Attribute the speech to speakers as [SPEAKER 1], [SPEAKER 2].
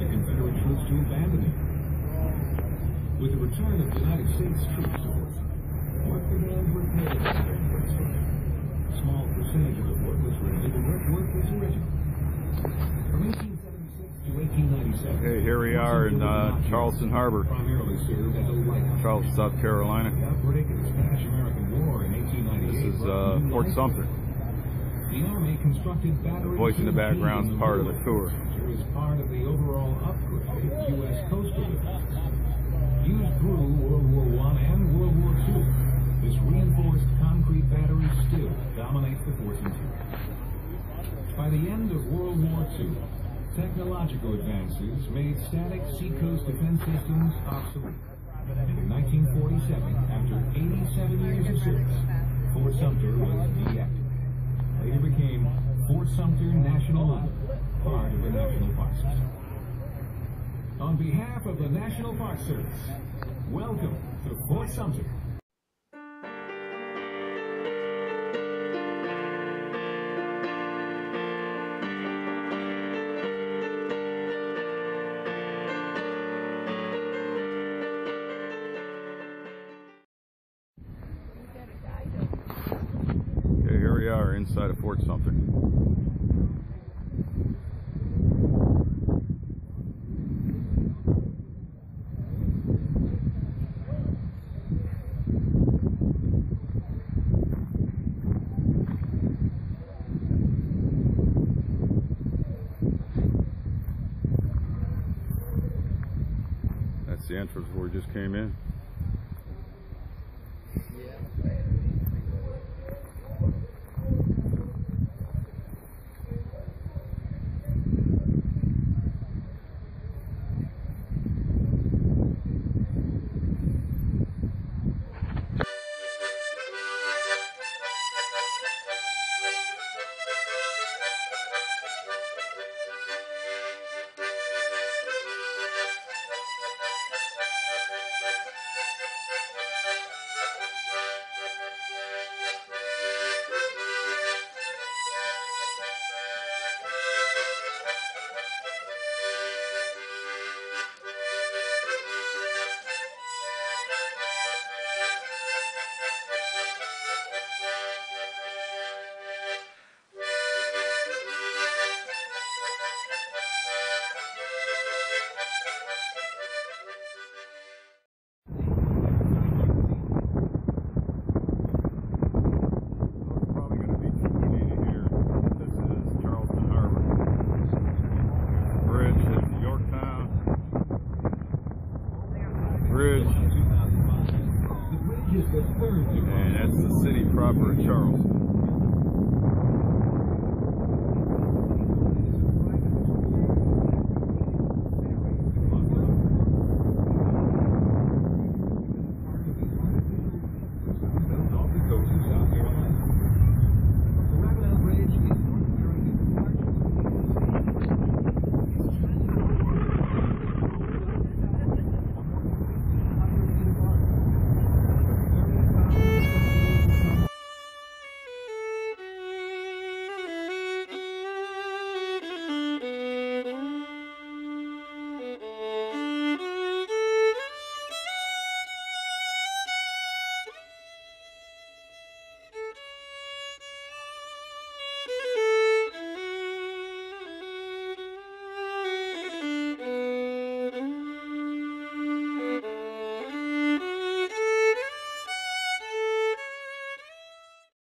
[SPEAKER 1] the Confederate troops to abandon it. With the return of United States troops to work began to repair the during Fort A small percentage of the fort was ready to work work original. From 1876 to 1897,
[SPEAKER 2] Okay, here we are in uh, Charleston Harbor,
[SPEAKER 1] primarily served as a.
[SPEAKER 2] Charleston, South Carolina.
[SPEAKER 1] The outbreak of the Spanish-American War in 1898
[SPEAKER 2] This is uh, Fort Sumter.
[SPEAKER 1] The Army constructed batteries.
[SPEAKER 2] Voice in the background is part of the tour.
[SPEAKER 1] As part of the overall upgrade of U.S. coastal defense. Used through World War I and World War II, this reinforced concrete battery still dominates the force interior. By the end of World War II, technological advances made static seacoast defense systems obsolete. In 1947, after 87 years of service, Fort Sumter was deactivated later became Fort Sumter National Library, part of the National Park System. On behalf of the National Park Service, welcome to Fort Sumter.
[SPEAKER 2] Are inside of Fort Sumter. That's the entrance where we just came in. And that's the city proper of Charleston.